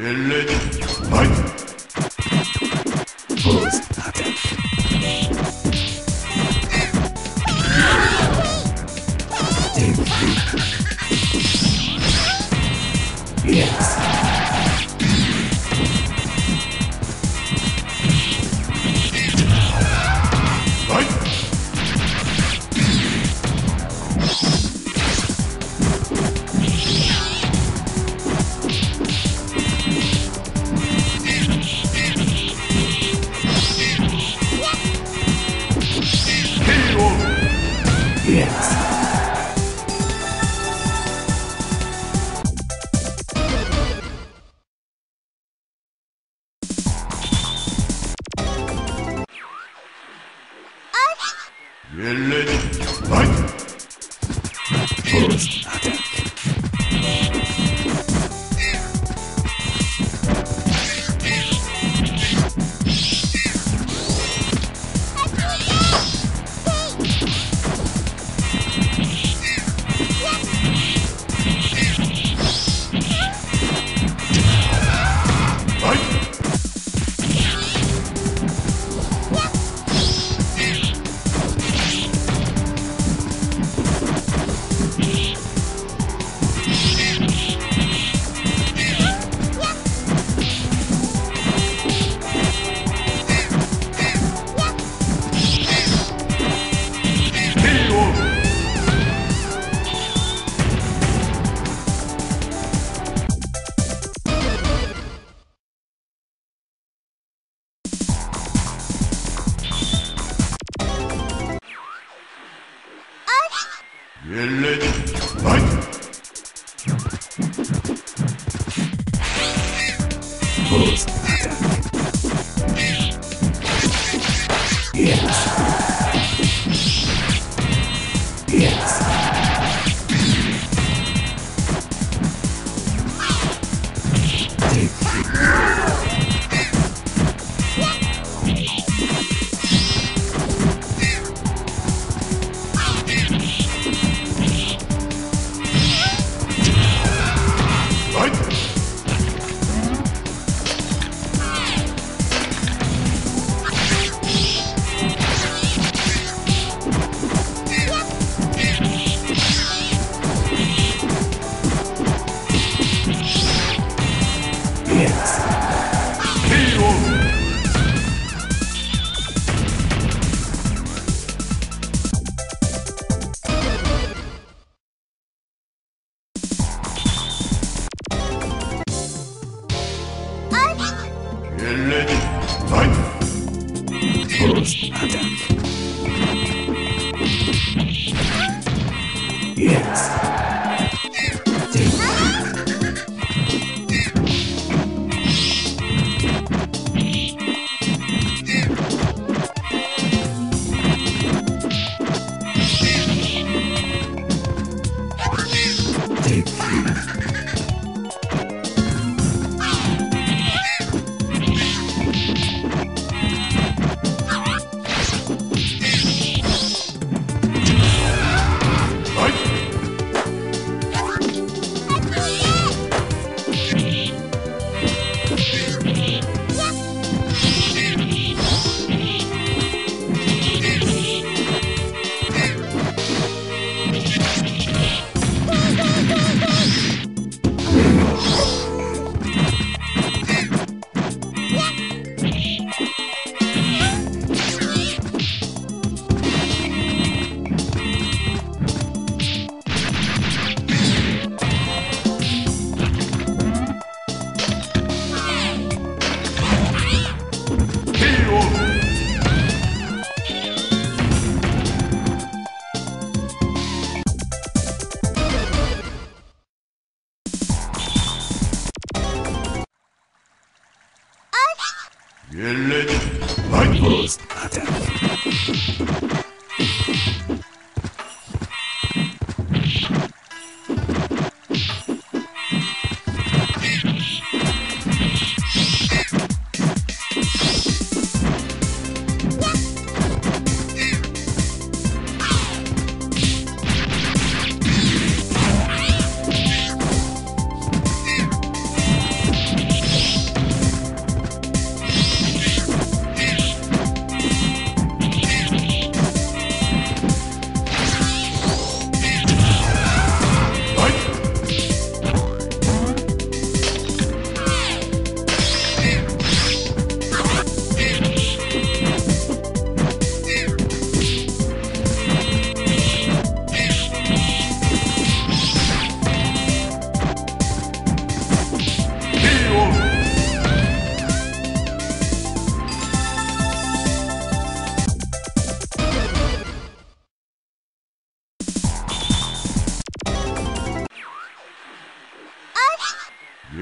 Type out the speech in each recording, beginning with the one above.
Nein.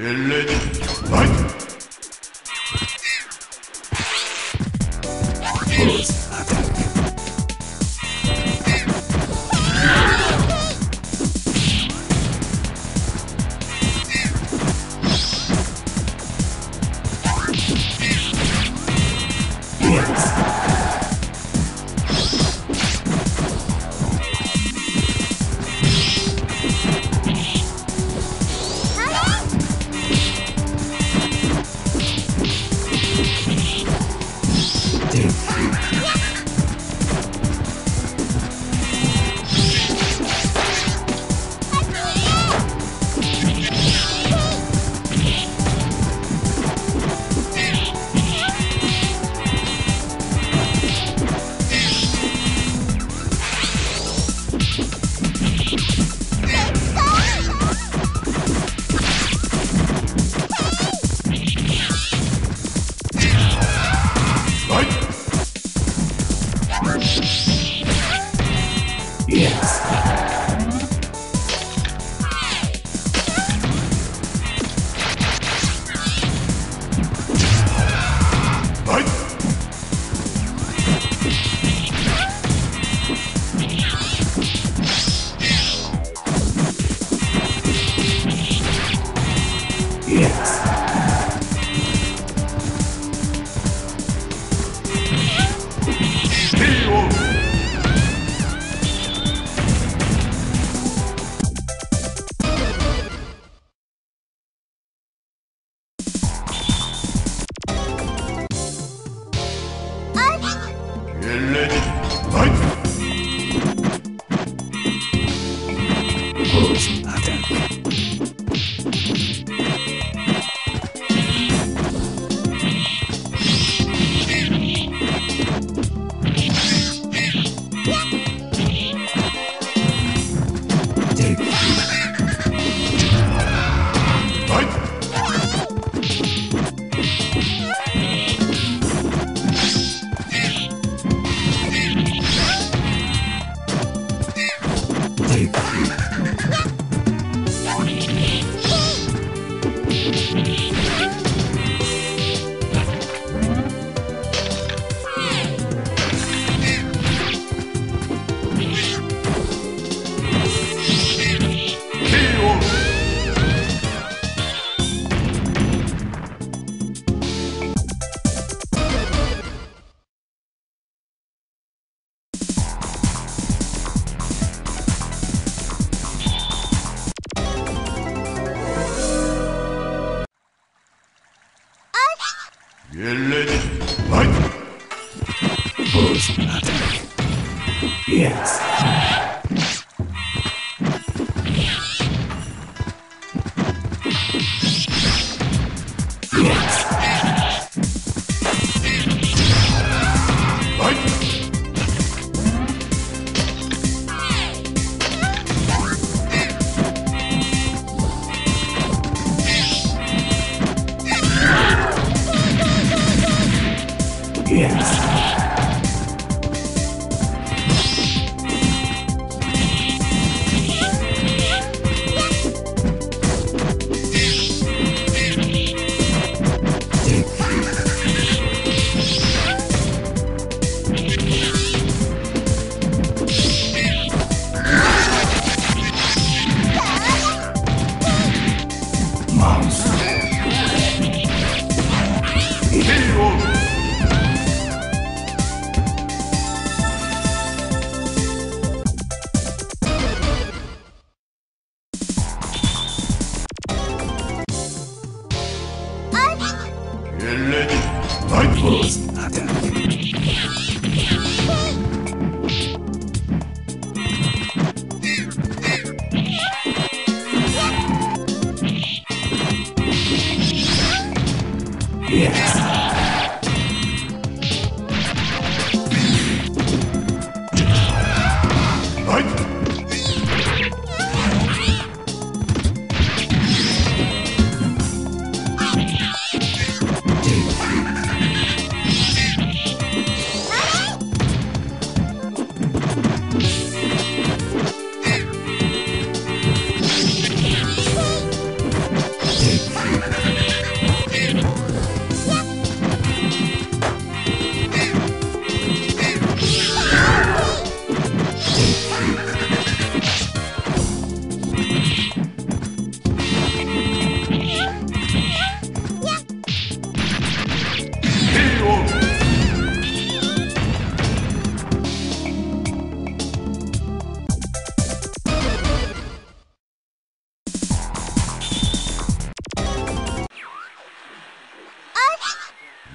Elli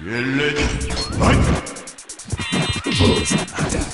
Get ready. Fight. Pause.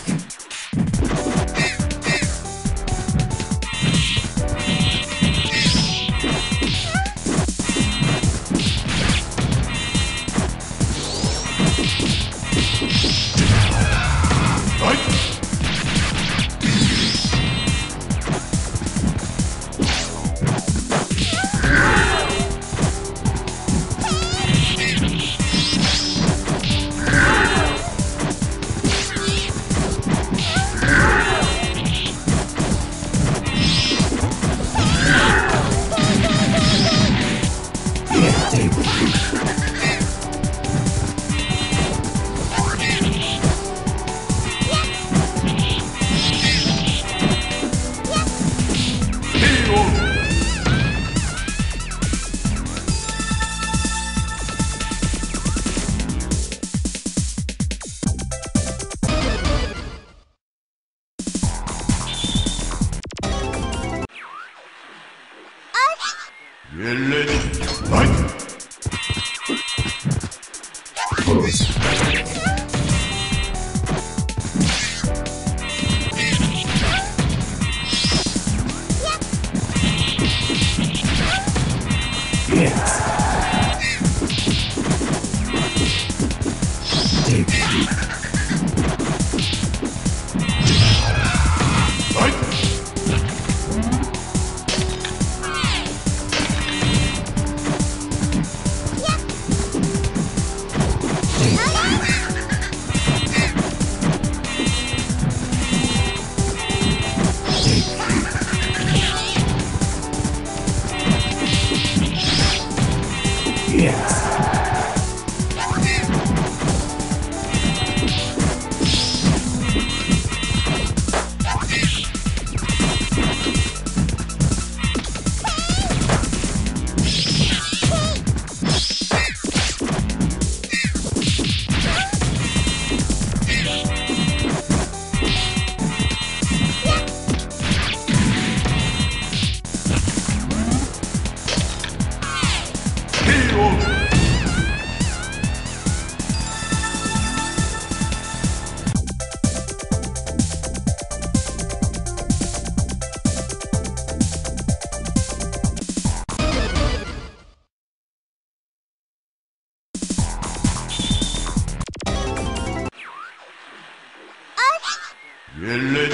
Willen.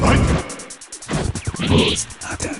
Nein. Hat er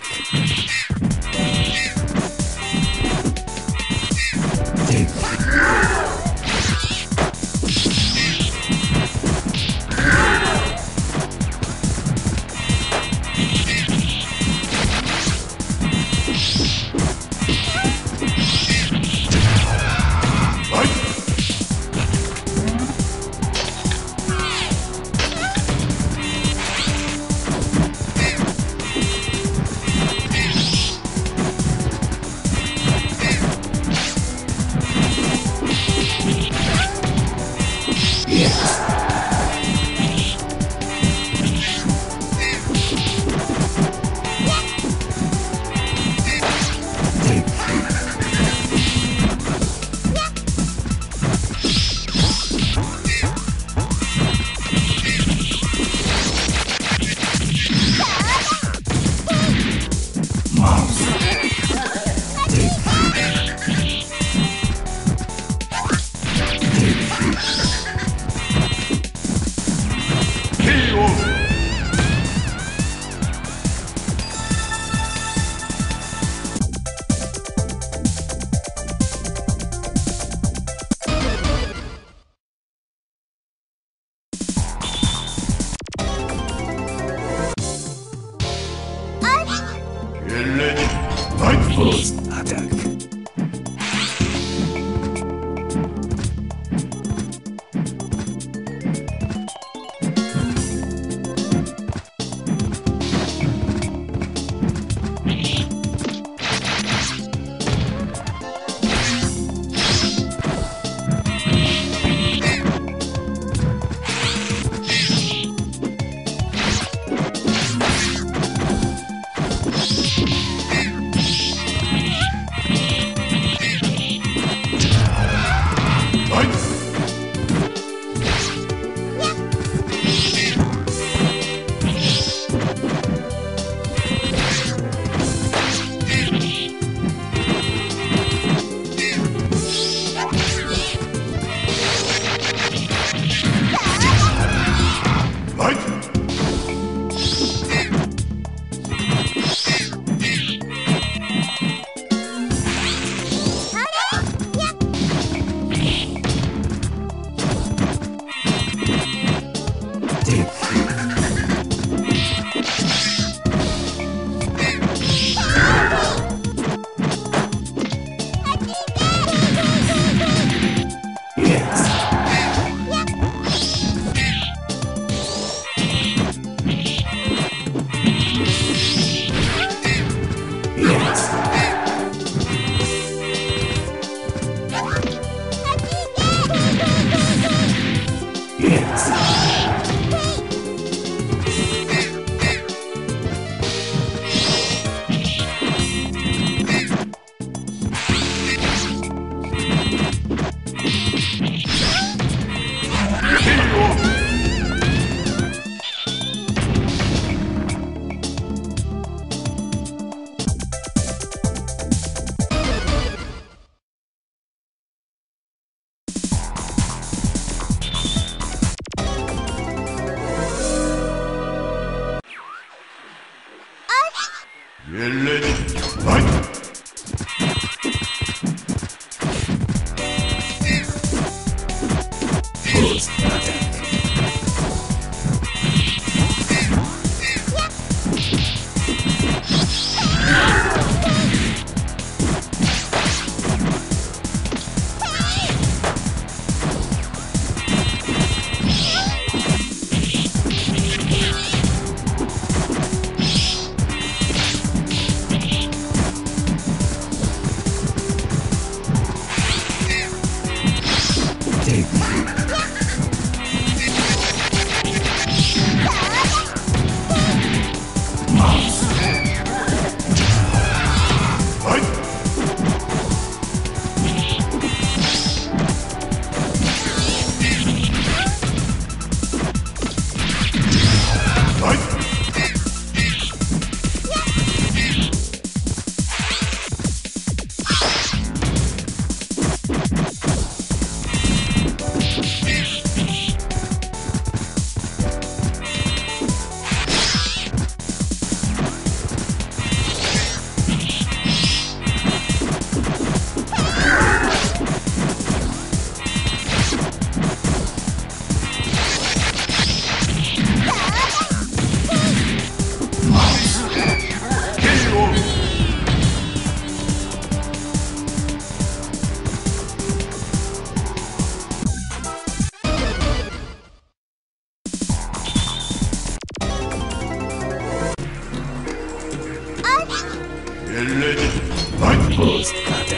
Podcast.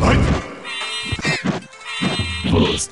Light. Closed.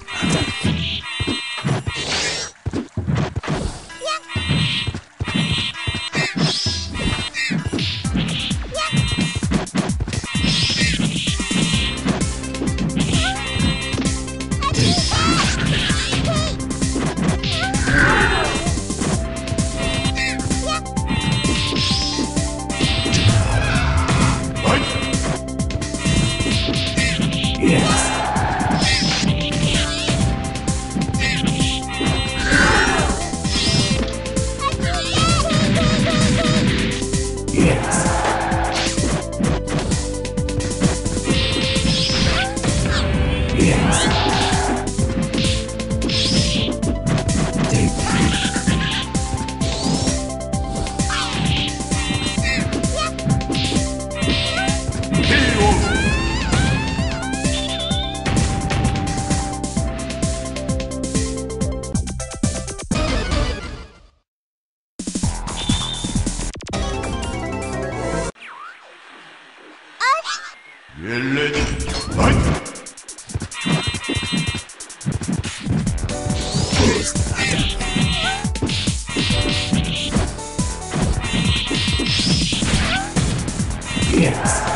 Yes.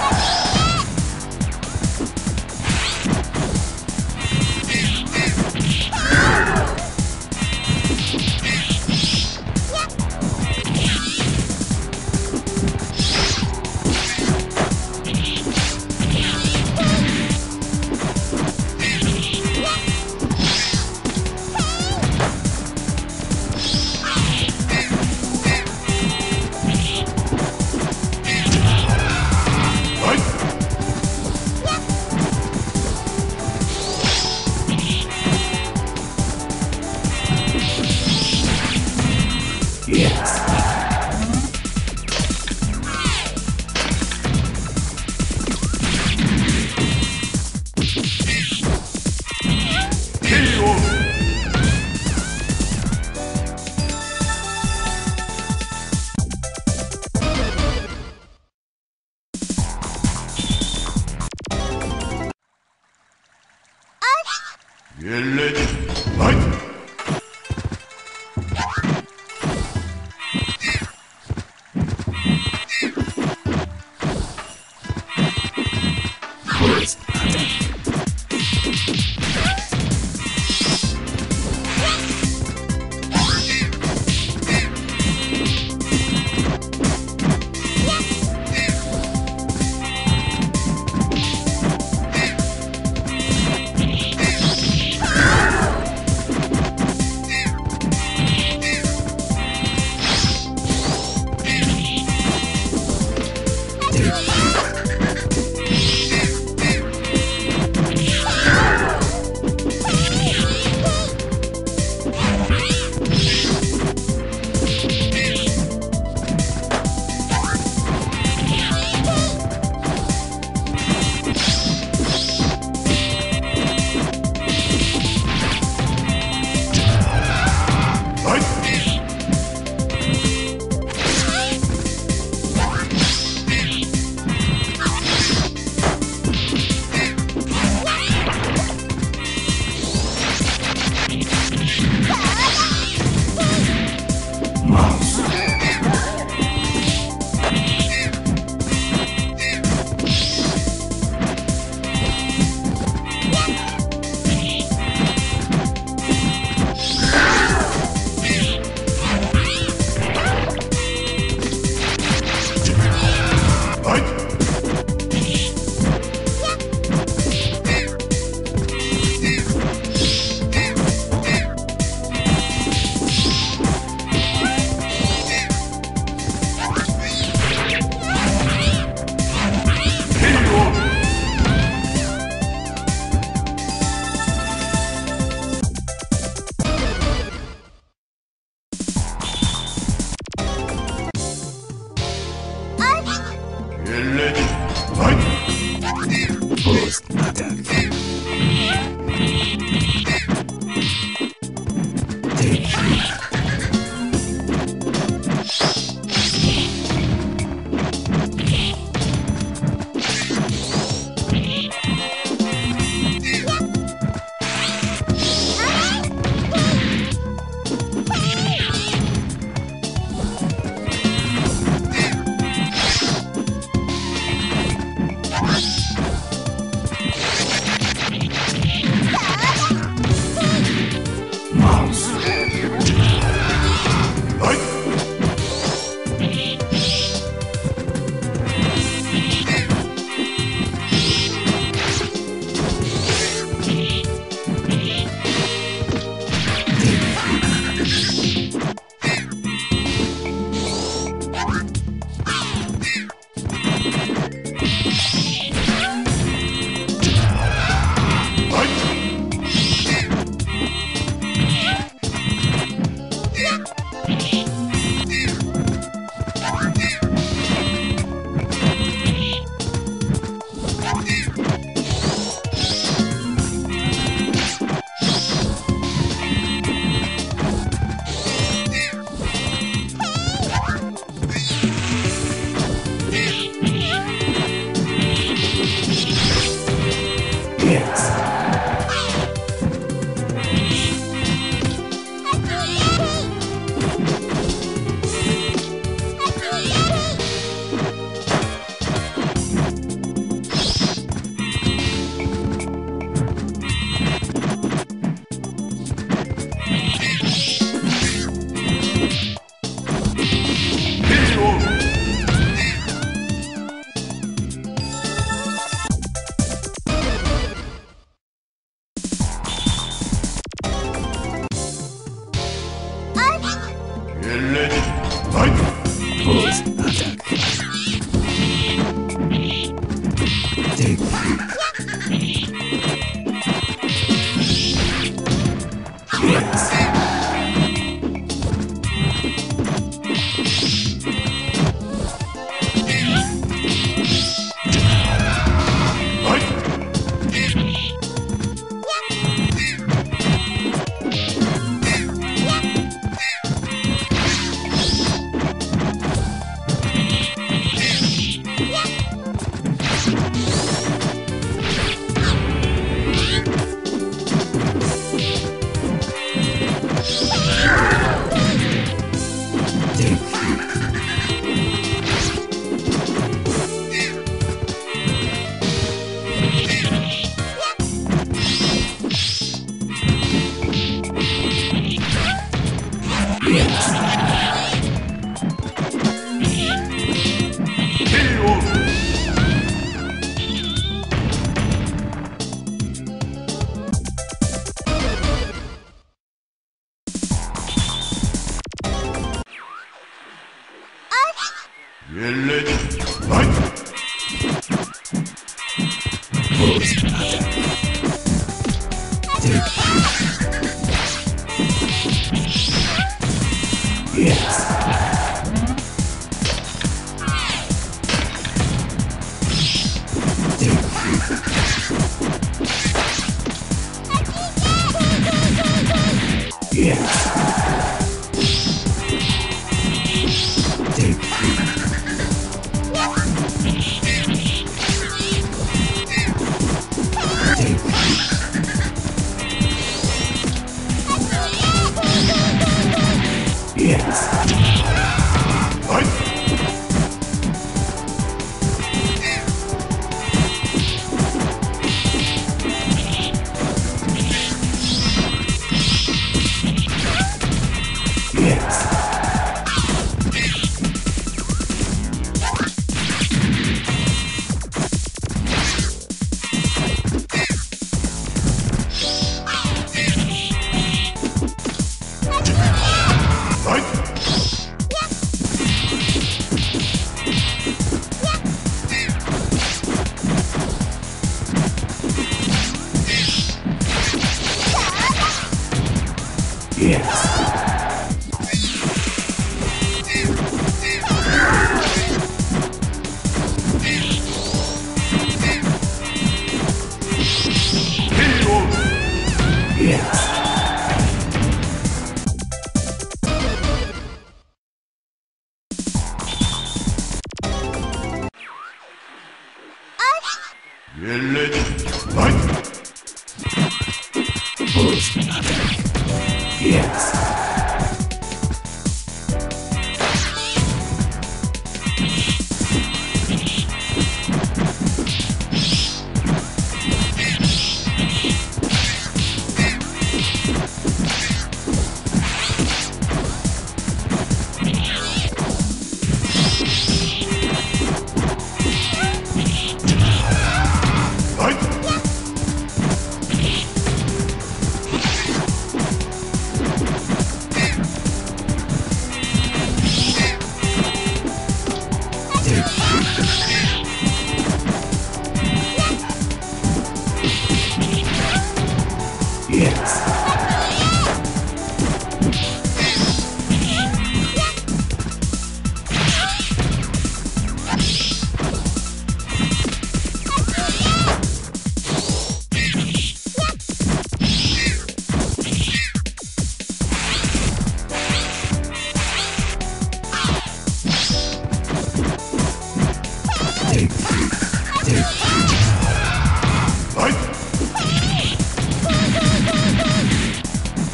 Yes.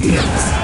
Yes.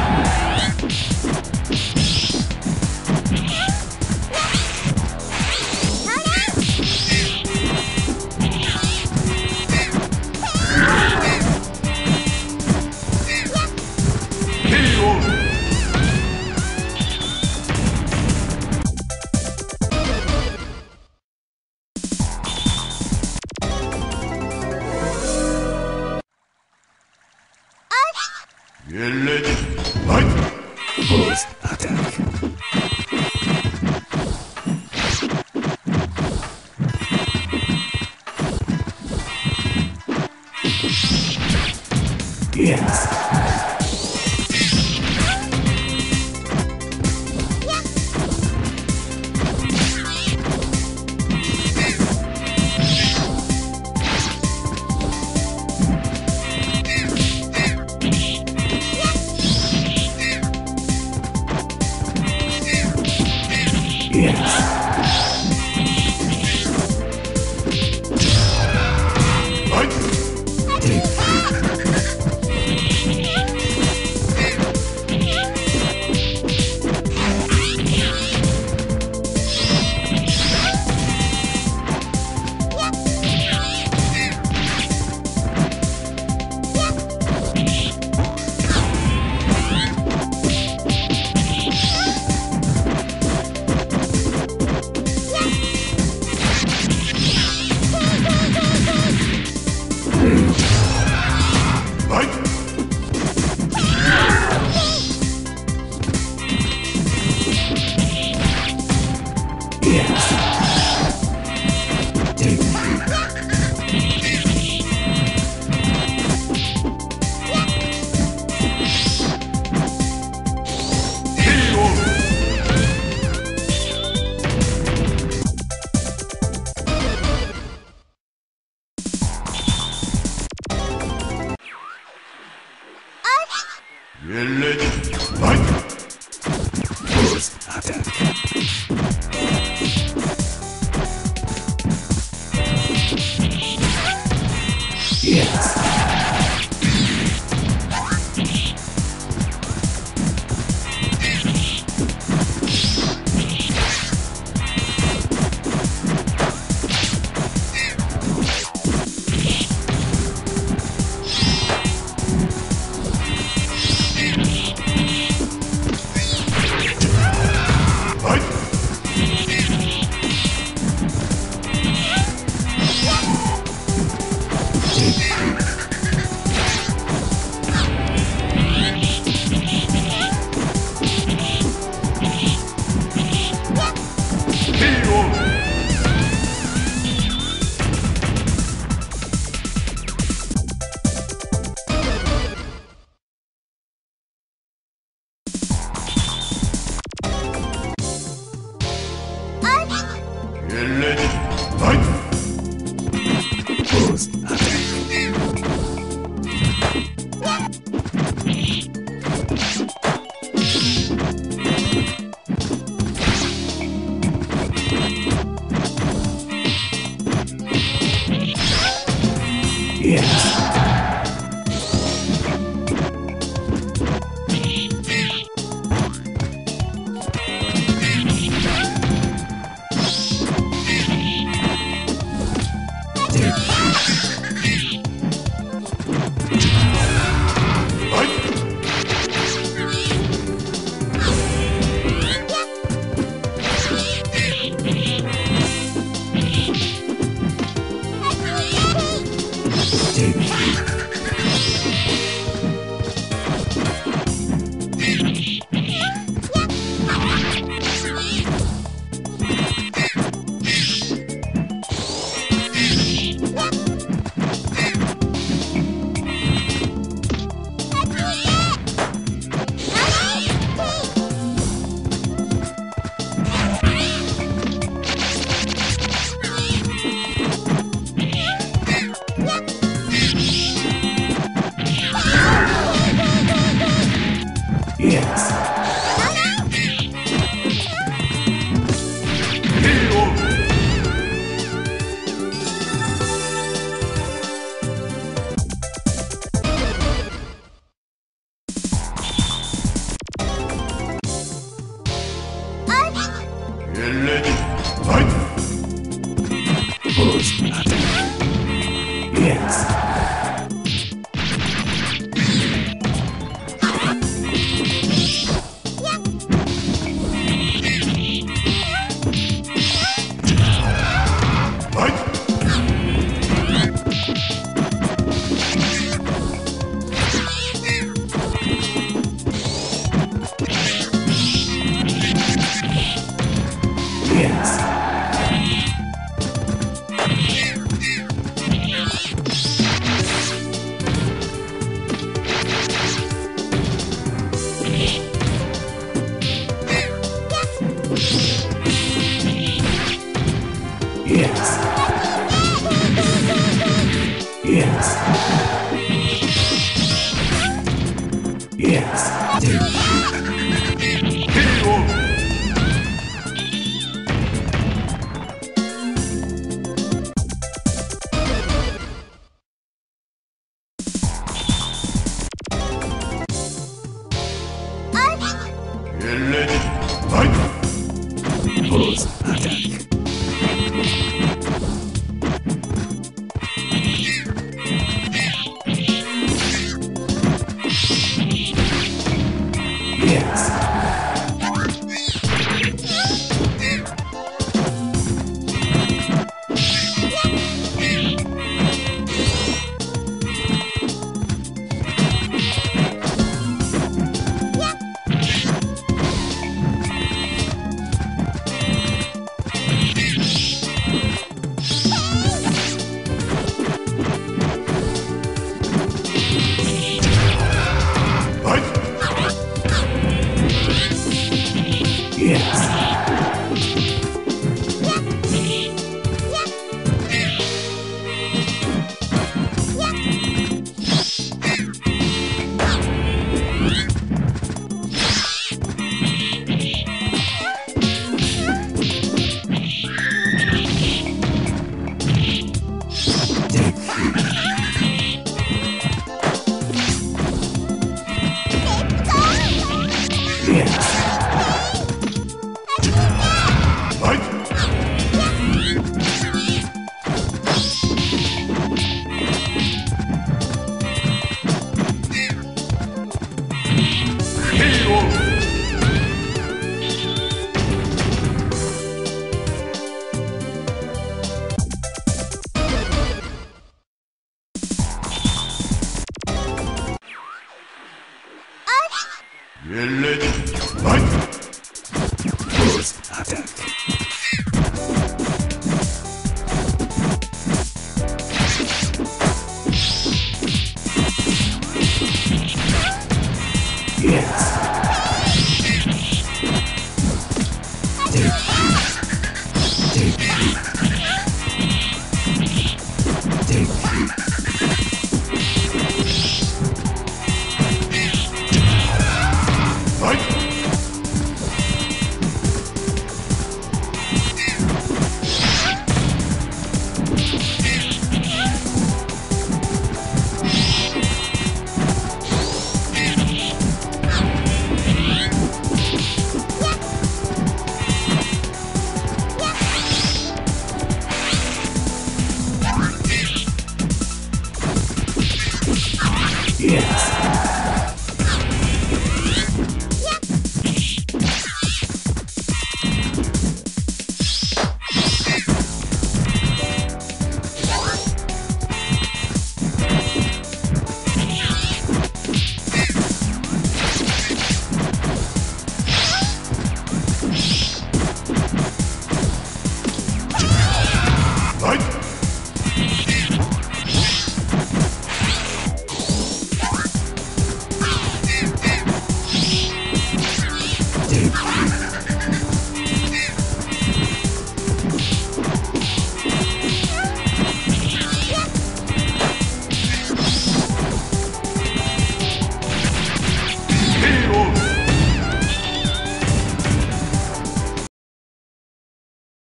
Yes.